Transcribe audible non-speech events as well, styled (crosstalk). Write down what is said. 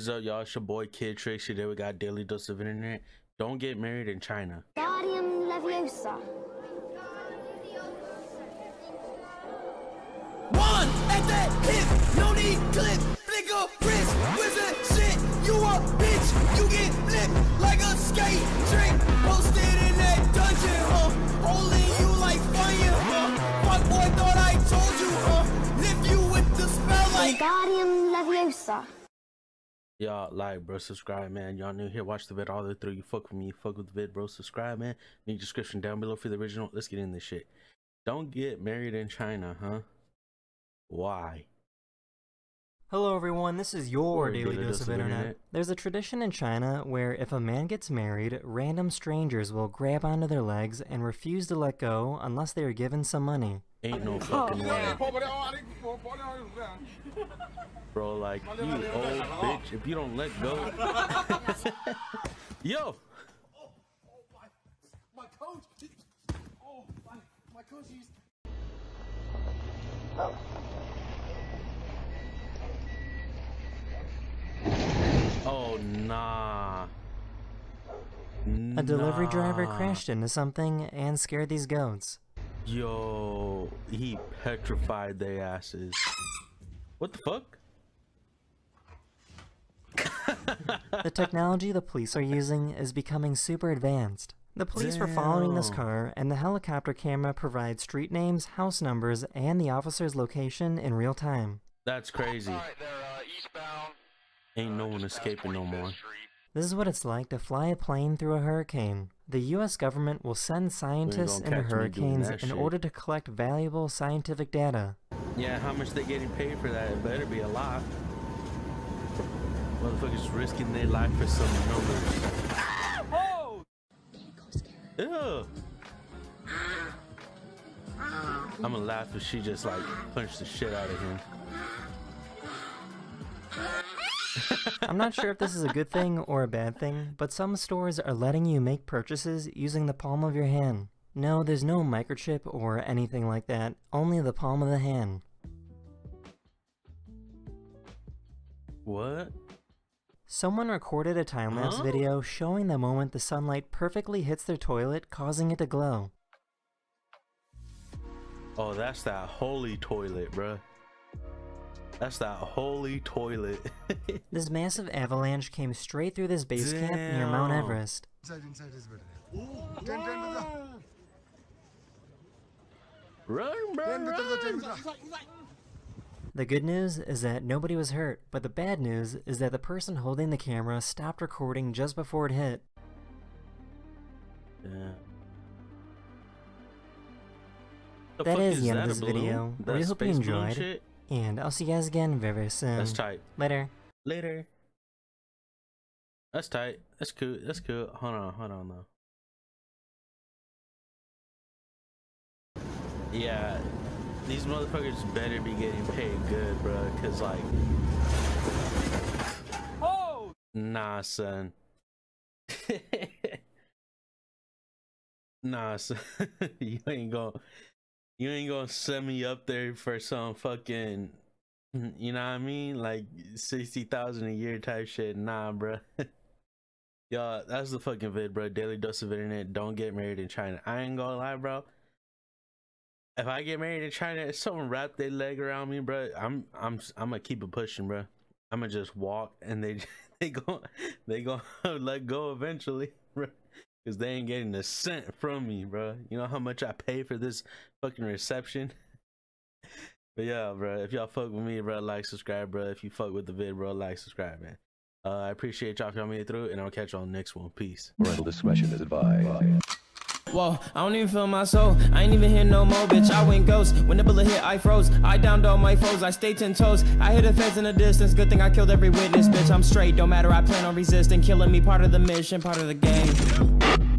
So y'all, it's your boy Kid Trixz. Today we got Daily Dose of Internet. Don't get married in China. Guardian Leviosa. One at that hip, no need clip, flicker wrist, wizard shit. You a bitch, you get lit like a skate trick. Posted in that dungeon, huh? Holding you like fire, huh? Fuck boy thought I told you, huh? Lift you with the spell like. Guardium Leviosa. Y'all like, bro, subscribe, man. Y'all new here, watch the vid all the way through. You fuck with me, you fuck with the vid, bro. Subscribe, man. Link description down below for the original. Let's get in this shit. Don't get married in China, huh? Why? Hello everyone, this is your Or Daily Daily Dose of Internet. There's a tradition in China where if a man gets married, random strangers will grab onto their legs and refuse to let go unless they are given some money. Ain't no fucking way. Bro, like, you old bitch, if you don't let go. Yo! Oh my my coach, oh my, my coach used. Oh, nah. A delivery driver crashed into something and scared these goats. Yo, he petrified their asses. What the fuck? (laughs) The technology the police are using is becoming super advanced. The police were following this car, and the helicopter camera provides street names, house numbers, and the officer's location in real time. That's crazy. Alright, uh, eastbound. Ain't no uh, one escaping no more. Street. This is what it's like to fly a plane through a hurricane. The US government will send scientists into catch me doing hurricanes in shit. order to collect valuable scientific data. Yeah, how much they getting paid for that? It better be a lot. Motherfuckers risking their life for some numbers. Oh. Ew. I'ma laugh if she just like punched the shit out of him. I'm not sure if this is a good thing or a bad thing, but some stores are letting you make purchases using the palm of your hand. No, there's no microchip or anything like that, only the palm of the hand. What? Someone recorded a time lapse Huh? video showing the moment the sunlight perfectly hits their toilet, causing it to glow. Oh, that's that holy toilet, bruh. That's that holy toilet. (laughs) This massive avalanche came straight through this base camp near Mount Everest. Inside, inside is better. Turn, turn to run, the, bruh, turn to the, turn run. The. Good news is that nobody was hurt, but the bad news is that the person holding the camera stopped recording just before it hit. Yeah. The is the end of this video. That We hope you enjoyed. And I'll see you guys again very, very soon. That's tight. Later. Later. That's tight. That's cool. That's cool. Hold on, hold on though. Yeah, these motherfuckers better be getting paid good, bro. Cause like, oh, nah, son. (laughs) nah, son. (laughs) you ain't gonna, you ain't gonna send me up there for some fucking you know what I mean? Like sixty thousand a year type shit. Nah, bro. (laughs) Y'all, that's the fucking vid, bro. Daily dose of internet. Don't get married in China. I ain't gonna lie, bro. If I get married in China, if someone wrap their leg around me, bro, I'm I'm I'm gonna keep it pushing, bro. I'm gonna just walk, and they (laughs) they go they go (laughs) let go eventually, (laughs) bro. Cause they ain't getting a cent from me, bro. You know how much I pay for this fucking reception. But yeah, bro, if y'all fuck with me, bro, like, subscribe, bro. If you fuck with the vid, bro, like, subscribe, man. Uh, I appreciate y'all made through, and I'll catch y'all next one. Peace. Parental discretion is advised. Whoa, I don't even feel my soul. I ain't even hear no more, bitch. I went ghost. When the bullet hit, I froze. I downed all my foes. I stayed ten toes. I hit a fence in the distance. Good thing I killed every witness, bitch. I'm straight. Don't matter. I plan on resisting. Killing me, part of the mission, part of the game.